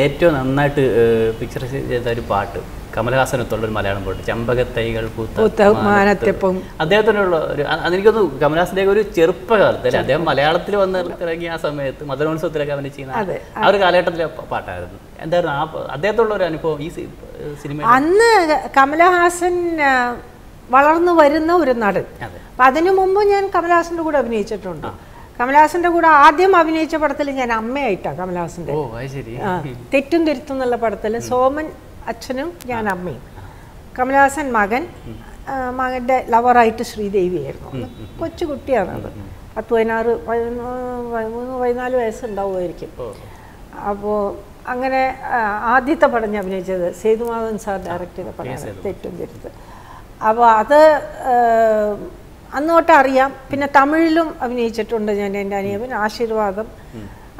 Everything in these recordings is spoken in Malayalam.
ഏറ്റവും നന്നായിട്ട് പിക്ചർ ചെയ്ത ഒരു പാട്ട് കമലഹാസനത്തുള്ള ഒരു മലയാളം പാട്ട് ചമ്പകത്തൈകൾ പൂത്ത പൂത്ത മാനത്തെപ്പം. അദ്ദേഹത്തിനുള്ള ഒരു അതെനിക്കൊന്ന് കമലഹാസന്റെ ഒരു ചെറുപ്പകാലത്ത് അല്ലെ? അദ്ദേഹം മലയാളത്തിൽ വന്ന് ഇറങ്ങിയ ആ സമയത്ത് മധുരോത്സവത്തിലൊക്കെ അഭിനയിച്ചിരുന്ന. ആ ഒരു കാലഘട്ടത്തിലെ പാട്ടായിരുന്നു. എന്തായിരുന്നു ആ അദ്ദേഹത്തുള്ള ഒരു അനുഭവം ഈ സിനിമ അന്ന് കമലഹാസൻ വളർന്നു വരുന്ന ഒരു നടൻ. അതെ. അതിനു മുമ്പ് ഞാൻ കമലഹാസന്റെ കൂടെ അഭിനയിച്ചിട്ടുണ്ട്. കമലഹാസന്റെ കൂടെ ആദ്യം അഭിനയിച്ച പടത്തിൽ ഞാൻ അമ്മയായിട്ടാണ് കമലഹാസന്റെ. തെറ്റും തിരുത്തും എന്നുള്ള പടത്തിൽ സോമൻ അച്ഛനും ഞാൻ അമ്മയും. കമലഹാസൻ മകൻ മകന്റെ മകന്റെ ലവറായിട്ട് ശ്രീദേവിയായിരുന്നു. കൊച്ചു കുട്ടിയാണത് പത്ത് പതിനാറ് പതിമൂന്ന് പതിനാല് വയസ്സുണ്ടാവുമായിരിക്കും. അപ്പോ അപ്പോൾ അങ്ങനെ ആദ്യത്തെ പടം ഞാൻ അഭിനയിച്ചത് സേതുമാധവൻ സാർ ഡയറക്റ്റ് ചെയ്ത പടമാണ്. തെറ്റും തിരുത്ത്. അപ്പോൾ അത് അന്ന് തൊട്ട് അറിയാം പിന്നെ തമിഴിലും അഭിനയിച്ചിട്ടുണ്ട് ഞാൻ എന്റെ അനിയവൻ ആശീർവാദം.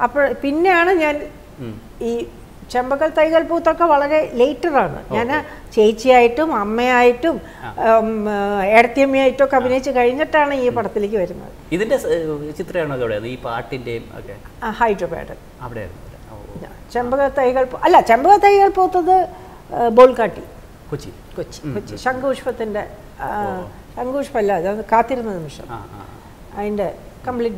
അപ്പോൾ പിന്നെയാണ് ഞാൻ ഈ ചെമ്പകൽ തൈകൾ പൂത്തൊക്കെ വളരെ ലേറ്ററാണ്. ഞാൻ ചേച്ചിയായിട്ടും അമ്മയായിട്ടും ഏടത്തിയമ്മയായിട്ടും ഒക്കെ അഭിനയിച്ച് കഴിഞ്ഞിട്ടാണ് ഈ പടത്തിലേക്ക് വരുന്നത്. ഇതിന്റെ ചിത്രമാണ് ഈ പാട്ടിന്റെയും ഹൈദരാബാഡ് അവിടെയായിരുന്നു ചെമ്പക തൈകൾ അല്ല ചെമ്പക തൈകൾ പൂത്തത് ബോൾക്കാട്ടി കൊച്ചി. കൊച്ചി കൊച്ചി. ശംഖുപുഷ്പത്തിന്റെ ശംഖുപുഷ്പമല്ല അത് കാത്തിരുന്ന നിമിഷം. അതിന്റെ കംപ്ലീറ്റ്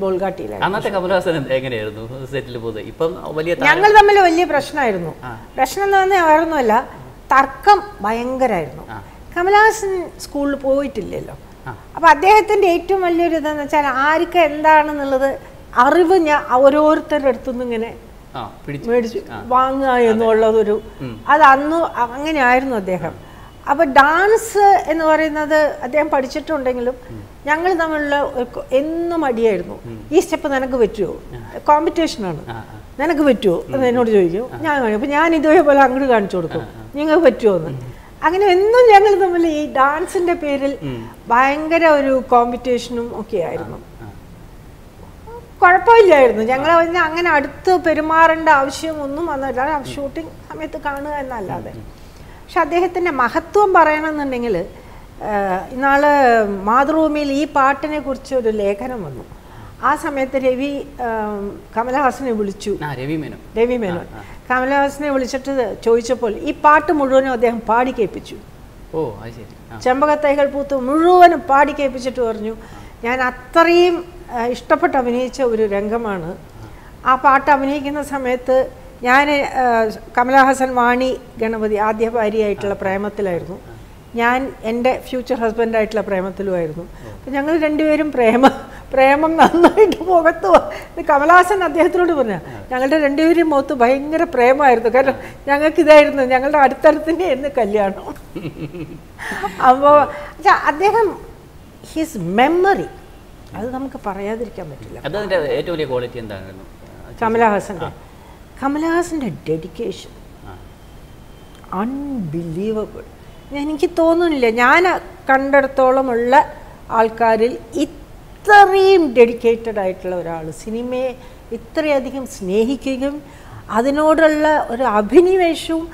അന്നത്തെ എന്ത്- എങ്ങനെയായിരുന്നു? സെറ്റിൽ പോകുന്നത്? ഇപ്പം വലിയ ഞങ്ങൾ തമ്മിൽ വലിയ പ്രശ്നമായിരുന്നു. പ്രശ്നം എന്ന് പറഞ്ഞാൽ വേറൊന്നുമല്ല തർക്കം ഭയങ്കരമായിരുന്നു കമലഹാസൻ സ്കൂളിൽ പോയിട്ടില്ലല്ലോ. അപ്പോൾ അദ്ദേഹത്തിന്റെ ഏറ്റവും വലിയൊരു ഇതെന്ന് വെച്ചാൽ ആർക്ക് എന്താണെന്നുള്ളത് അറിവ് ഞാൻ ഓരോരുത്തരുടെ അടുത്തുനിന്ന് ഇങ്ങനെ മേടിച്ചു വാങ്ങുക എന്നുള്ളതൊരു അത് അന്ന് അങ്ങനെയായിരുന്നു അദ്ദേഹം. അപ്പൊ ഡാൻസ് എന്ന് പറയുന്നത് അദ്ദേഹം പഠിച്ചിട്ടുണ്ടെങ്കിലും ഞങ്ങൾ തമ്മിലുള്ള എന്നും അടിയായിരുന്നു. ഈ സ്റ്റെപ്പ് നിനക്ക് പറ്റുമോ കോമ്പറ്റീഷനാണ്. നിനക്ക് പറ്റുമോ എന്ന് എന്നോട് ചോദിക്കും. ഞാൻ അപ്പൊ ഞാൻ ഇതേപോലെ അങ്ങോട്ട് കാണിച്ചു കൊടുക്കും. നിങ്ങൾക്ക് പറ്റുമോ എന്ന്? അങ്ങനെ എന്നും ഞങ്ങൾ തമ്മിൽ ഈ ഡാൻസിന്റെ പേരിൽ ഭയങ്കര ഒരു കോമ്പറ്റീഷനും ഒക്കെ ആയിരുന്നു. കുഴപ്പമില്ലായിരുന്നു. ഞങ്ങൾ അങ്ങനെ അടുത്ത് പെരുമാറേണ്ട ആവശ്യമൊന്നും വന്നില്ല ഷൂട്ടിംഗ് സമയത്ത് കാണുക എന്നല്ലാതെ. പക്ഷെ അദ്ദേഹത്തിന്റെ മഹത്വം പറയണമെന്നുണ്ടെങ്കിൽ ഇന്നാൾ മാതൃഭൂമിയിൽ ഈ പാട്ടിനെ കുറിച്ച് ഒരു ലേഖനം വന്നു. ആ സമയത്ത് രവി കമലഹാസനെ വിളിച്ചു. രവി മേനോൻ. രവി മേനോൻ. കമലഹാസനെ വിളിച്ചിട്ട് ചോദിച്ചപ്പോൾ ഈ പാട്ട് മുഴുവനും അദ്ദേഹം പാടി കേൾപ്പിച്ചു. ഓ ശരി. ചെമ്പകത്തൈകൾ പൂത്ത് മുഴുവനും പാടി കേൾപ്പിച്ചിട്ട് പറഞ്ഞു. ഞാൻ അത്രയും ഇഷ്ടപ്പെട്ട് അഭിനയിച്ച ഒരു രംഗമാണ്. ആ പാട്ട് അഭിനയിക്കുന്ന സമയത്ത് ഞാൻ കമലഹാസൻ വാണി ഗണപതി ആദ്യ ഭാര്യയായിട്ടുള്ള പ്രേമത്തിലായിരുന്നു. ഞാൻ എന്റെ ഫ്യൂച്ചർ ഹസ്ബൻഡായിട്ടുള്ള പ്രേമത്തിലുമായിരുന്നു. അപ്പം ഞങ്ങൾ രണ്ടുപേരും പ്രേമ പ്രേമം നന്നായിട്ട് മുഖത്ത് കമലഹാസൻ അദ്ദേഹത്തിനോട് പറഞ്ഞു ഞങ്ങളുടെ രണ്ടുപേരും മുഖത്ത് ഭയങ്കര പ്രേമമായിരുന്നു. കാരണം ഞങ്ങൾക്ക് ഇതായിരുന്നു ഞങ്ങളുടെ അടുത്തടുത്തിന്റെ എന്ന് കല്യാണം. അപ്പോൾ അദ്ദേഹം ഹിസ് മെമ്മറി അത് നമുക്ക് പറയാതിരിക്കാൻ പറ്റില്ല. ഏറ്റവും വലിയ ക്വാളിറ്റി എന്തായിരുന്നു? കമലഹാസന്റെ. കമലഹാസന്റെ ഡെഡിക്കേഷൻ. അൺബിലീവബിൾ എനിക്ക് തോന്നുന്നില്ല. ഞാൻ കണ്ടെടുത്തോളമുള്ള ആൾക്കാരിൽ ഇത്രയും ഡെഡിക്കേറ്റഡ് ആയിട്ടുള്ള ഒരാൾ സിനിമയെ ഇത്രയധികം സ്നേഹിക്കുകയും അതിനോടുള്ള ഒരു അഭിനിവേശവും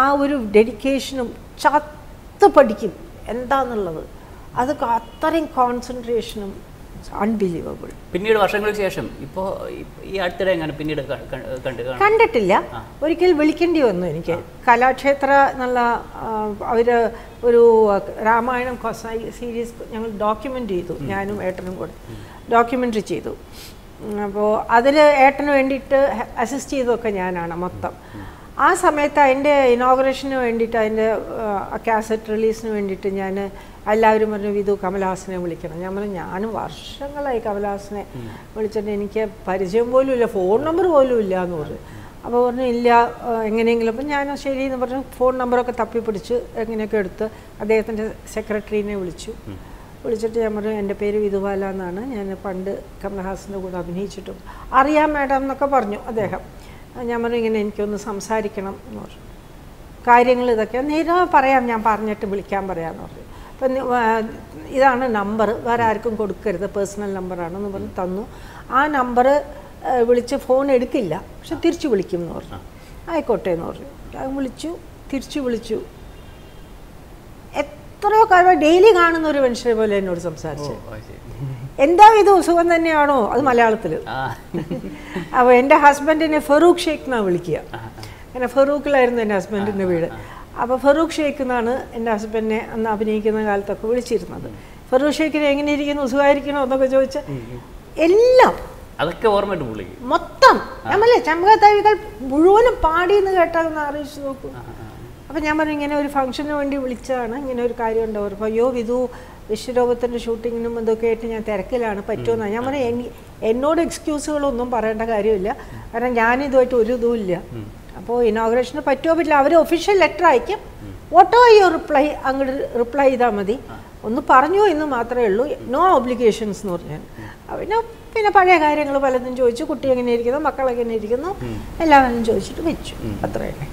ആ ഒരു ഡെഡിക്കേഷനും ചത്ത് പഠിക്കും എന്താന്നുള്ളത്? അത് അത്രയും കോൺസെൻട്രേഷനും അൺബിലീവബിൾ പിന്നീട് വർഷങ്ങൾക്ക് ശേഷം ഇപ്പോൾ ഈ അടുത്തിടെ എങ്ങനെ പിന്നീട് കണ്ടിട്ടില്ല. ഒരിക്കൽ വിളിക്കേണ്ടി വന്നു എനിക്ക്. കലാക്ഷേത്ര എന്നുള്ള അവർ ഒരു രാമായണം സീരീസ് ഞങ്ങൾ ഡോക്യുമെന്റ് ചെയ്തു. ഞാനും ഏട്ടനും കൂടെ. ഡോക്യുമെന്ററി ചെയ്തു. അപ്പോൾ അതിൽ ഏട്ടന് വേണ്ടിയിട്ട് അസിസ്റ്റ് ചെയ്തതൊക്കെ ഞാനാണ് മൊത്തം. ആ സമയത്ത് അതിന്റെ ഇനോഗ്രേഷന് വേണ്ടിയിട്ട് അതിന്റെ കാസറ്റ് റിലീസിന് വേണ്ടിയിട്ട് ഞാൻ എല്ലാവരും പറഞ്ഞു വിധു കമലഹാസനെ വിളിക്കണം. ഞാൻ പറഞ്ഞു ഞാനും വർഷങ്ങളായി കമലഹാസനെ വിളിച്ചിട്ട് എനിക്ക് പരിചയം പോലും ഇല്ല ഫോൺ നമ്പർ പോലും ഇല്ല എന്ന് പറഞ്ഞു. അപ്പോൾ പറഞ്ഞു ഇല്ല എങ്ങനെയെങ്കിലും. അപ്പം ഞാൻ ശരി എന്ന് പറഞ്ഞു ഫോൺ നമ്പറൊക്കെ തപ്പിപ്പിടിച്ച് എങ്ങനെയൊക്കെ എടുത്ത് അദ്ദേഹത്തിന്റെ സെക്രട്ടറിനെ വിളിച്ചു. വിളിച്ചിട്ട് ഞാൻ പറഞ്ഞു എന്റെ പേര് വിധുബാല എന്നാണ്. ഞാൻ പണ്ട് കമലഹാസന്റെ കൂടെ അഭിനയിച്ചിട്ടും അറിയാം മാഡം എന്നൊക്കെ പറഞ്ഞു അദ്ദേഹം. ഞാൻ പറഞ്ഞു ഇങ്ങനെ എനിക്കൊന്ന് സംസാരിക്കണം എന്ന് പറഞ്ഞു. കാര്യങ്ങൾ ഇതൊക്കെ നേരെ പറയാം ഞാൻ പറഞ്ഞിട്ട് വിളിക്കാൻ പറയാമെന്ന് പറഞ്ഞു. അപ്പം ഇതാണ് നമ്പർ വേറെ ആർക്കും കൊടുക്കരുത്. പേഴ്സണൽ നമ്പറാണെന്ന് പറഞ്ഞ് തന്നു. ആ നമ്പർ വിളിച്ച് ഫോൺ എടുക്കില്ല. പക്ഷെ തിരിച്ചു വിളിക്കും എന്ന് പറഞ്ഞു. ആയിക്കോട്ടെ എന്ന് പറഞ്ഞു. ഞാൻ വിളിച്ചു തിരിച്ചു വിളിച്ചു. എത്രയോ കാലം ഡെയിലി കാണുന്ന ഒരു മനുഷ്യരെ പോലെ എന്നോട് സംസാരിച്ചു. അത് എന്താ ഇത് സുഖം തന്നെയാണോ? അത് മലയാളത്തിൽ അപ്പോൾ എന്റെ ഹസ്ബൻഡിനെ ഫറൂഖ് ഷെയ്ഖ് എന്നാണ് വിളിക്കുക. അങ്ങനെ ഫറൂഖിലായിരുന്നു എന്റെ ഹസ്ബൻഡിന്റെ വീട്. അപ്പോൾ ഫറൂഖ് ഷെയ്ഖ് എന്നാണ് എന്റെ ഹസ്ബൻഡിനെ അന്ന് അഭിനയിക്കുന്ന കാലത്തൊക്കെ വിളിച്ചിരുന്നത്. ഫറൂഖ് ഷെയ്ഖിനെ എങ്ങനെ ഇരിക്കുന്നു? സുഖമായിരിക്കണോ എന്നൊക്കെ ചോദിച്ചാൽ എല്ലാം. അതൊക്കെ ഓർമ്മയുണ്ട് പുള്ളിക്ക് മൊത്തം. നമ്മളെ ചമ്പകത്താവികൾ മുഴുവനും പാടിയെന്ന് കേട്ടാൽ ഒന്ന് അറിയിച്ചു നോക്കും അപ്പം ഞാൻ പറഞ്ഞു ഇങ്ങനെ ഒരു ഫംഗ്ഷന് വേണ്ടി വിളിച്ചതാണ് ഇങ്ങനെ ഒരു കാര്യം ഉണ്ടാവും അപ്പോൾ അയ്യോ വിധു വിശ്വരൂപത്തിന്റെ ഷൂട്ടിങ്ങിനും ഇതൊക്കെ ആയിട്ട് ഞാൻ തിരക്കിലാണ്. പറ്റുമെന്നാണ് ഞാൻ പറഞ്ഞു എന്നോട് എക്സ്ക്യൂസുകളൊന്നും പറയേണ്ട കാര്യമില്ല. കാരണം ഞാനിതുമായിട്ട് ഒരു ഇതും ഇല്ല. അപ്പോൾ ഇനോഗ്രേഷന് പറ്റുമോ പറ്റില്ല. അവർ ഒഫീഷ്യൽ ലെറ്റർ അയക്കും. വോട്ടോ യു റിപ്ലൈ അങ്ങോട്ട് റിപ്ലൈ ചെയ്താൽ മതി. ഒന്ന് പറഞ്ഞു എന്ന് മാത്രമേ ഉള്ളൂ. നോ ഒബ്ലിഗേഷൻസ് എന്ന് പറഞ്ഞാൽ. പിന്നെ പിന്നെ പഴയ കാര്യങ്ങൾ പലതും ചോദിച്ചു. കുട്ടി എങ്ങനെ ഇരിക്കുന്നു? മക്കൾ എങ്ങനെ ഇരിക്കുന്നു? എല്ലാവരും ചോദിച്ചിട്ട് വെച്ചു. അത്രയല്ലേ